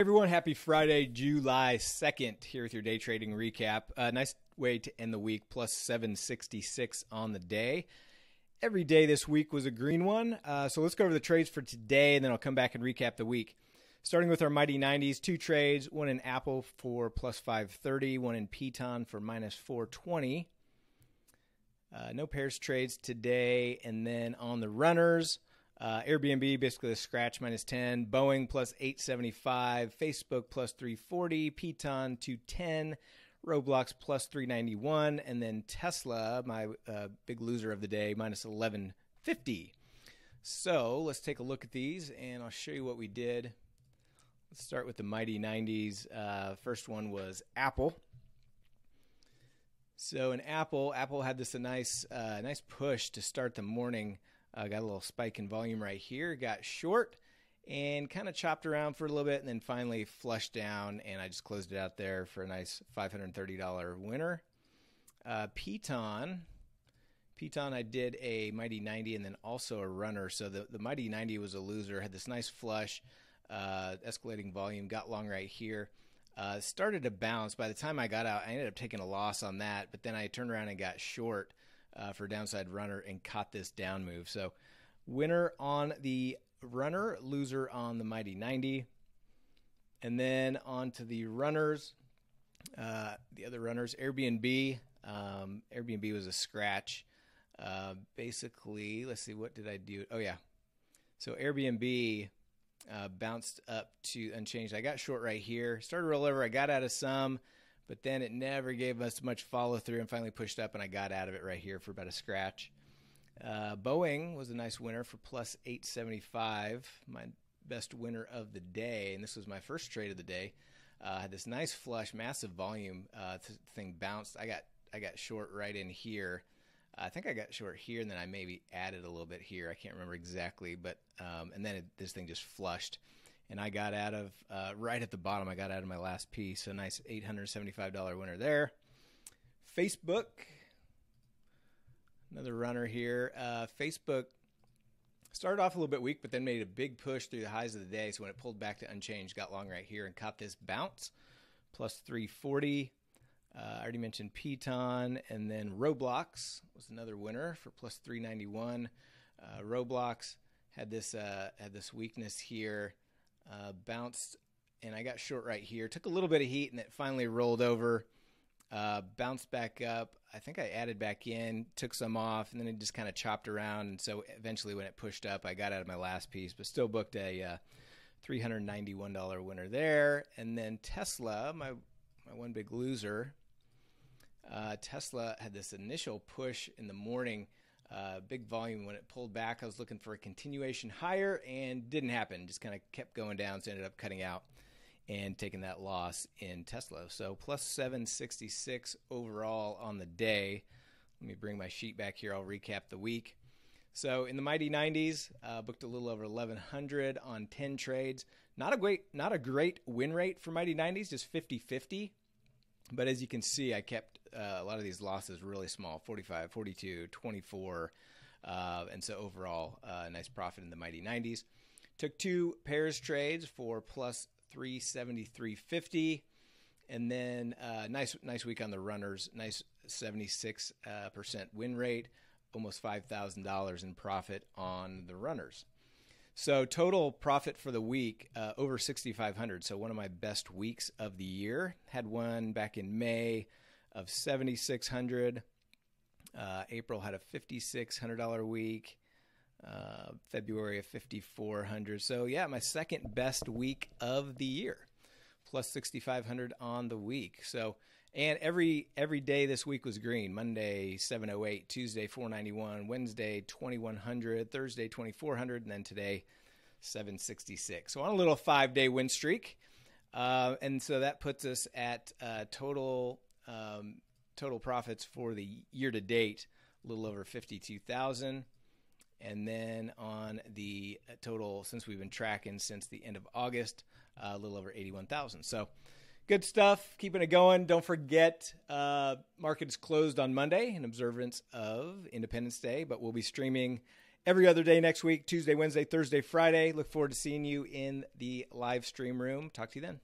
Everyone, happy Friday, July 2nd, here with your day trading recap. Uh, nice way to end the week, plus 766 on the day. Every day this week was a green one. Uh, so let's go over the trades for today, and then I'll come back and recap the week. Starting with our mighty 90s, two trades one in Apple for plus 530, one in Piton for minus 420. Uh, no pairs trades today. And then on the runners, uh, Airbnb basically a scratch minus 10, Boeing plus 875, Facebook plus 340, Piton 210, Roblox plus 391, and then Tesla, my uh, big loser of the day, minus 1150. So let's take a look at these and I'll show you what we did. Let's start with the mighty 90s. Uh, first one was Apple. So in Apple, Apple had this a nice, uh, nice push to start the morning. Uh, got a little spike in volume right here, got short and kind of chopped around for a little bit and then finally flushed down and I just closed it out there for a nice $530 winner. Uh, Piton, Piton I did a Mighty 90 and then also a runner. So the, the Mighty 90 was a loser, had this nice flush, uh, escalating volume, got long right here. Uh, started to bounce. By the time I got out, I ended up taking a loss on that, but then I turned around and got short uh, for downside runner and caught this down move. So winner on the runner, loser on the mighty 90. And then on to the runners. Uh, the other runners, Airbnb. Um, Airbnb was a scratch. Uh, basically, let's see, what did I do? Oh, yeah. So Airbnb uh, bounced up to unchanged. I got short right here. Started roll over. I got out of some but then it never gave us much follow through and finally pushed up and I got out of it right here for about a scratch. Uh, Boeing was a nice winner for plus 875, my best winner of the day, and this was my first trade of the day. Uh, had this nice flush, massive volume uh, th- thing bounced. I got I got short right in here. I think I got short here, and then I maybe added a little bit here. I can't remember exactly, but um, and then it, this thing just flushed and I got out of uh, right at the bottom. I got out of my last piece, a nice eight hundred seventy-five dollar winner there. Facebook, another runner here. Uh, Facebook started off a little bit weak, but then made a big push through the highs of the day. So when it pulled back to unchanged, got long right here and caught this bounce, plus three forty. Uh, I already mentioned Piton, and then Roblox was another winner for plus 391. Uh, Roblox had this uh, had this weakness here uh, bounced, and I got short right here. Took a little bit of heat, and it finally rolled over. Uh, bounced back up. I think I added back in, took some off, and then it just kind of chopped around. And so eventually, when it pushed up, I got out of my last piece, but still booked a uh, $391 winner there. And then Tesla, my my one big loser. Uh, Tesla had this initial push in the morning uh, big volume when it pulled back. I was looking for a continuation higher and didn't happen. Just kind of kept going down, so ended up cutting out and taking that loss in Tesla. So plus 766 overall on the day. Let me bring my sheet back here. I'll recap the week. So in the mighty 90s, uh, booked a little over 1100 on 10 trades. Not a great, not a great win rate for mighty 90s, just 50-50. But as you can see, I kept uh, a lot of these losses really small 45, 42, 24. Uh, and so overall, uh, nice profit in the mighty 90s. Took two pairs trades for plus 373.50. And then uh, nice nice week on the runners. Nice 76% uh, win rate. Almost $5,000 in profit on the runners. So total profit for the week uh, over 6,500. So one of my best weeks of the year. Had one back in May of 7,600. Uh, April had a $5,600 week. Uh, February of 5,400. So yeah, my second best week of the year, plus 6,500 on the week. So and every every day this week was green. Monday 708, Tuesday 491, Wednesday 2100, Thursday 2400, and then today 766. So on a little five day win streak, uh, and so that puts us at uh, total um, total profits for the year to date, a little over 52,000. And then on the total, since we've been tracking since the end of August, uh, a little over 81,000. So good stuff. Keeping it going. Don't forget, uh, market is closed on Monday in observance of Independence Day, but we'll be streaming every other day next week Tuesday, Wednesday, Thursday, Friday. Look forward to seeing you in the live stream room. Talk to you then.